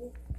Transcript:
people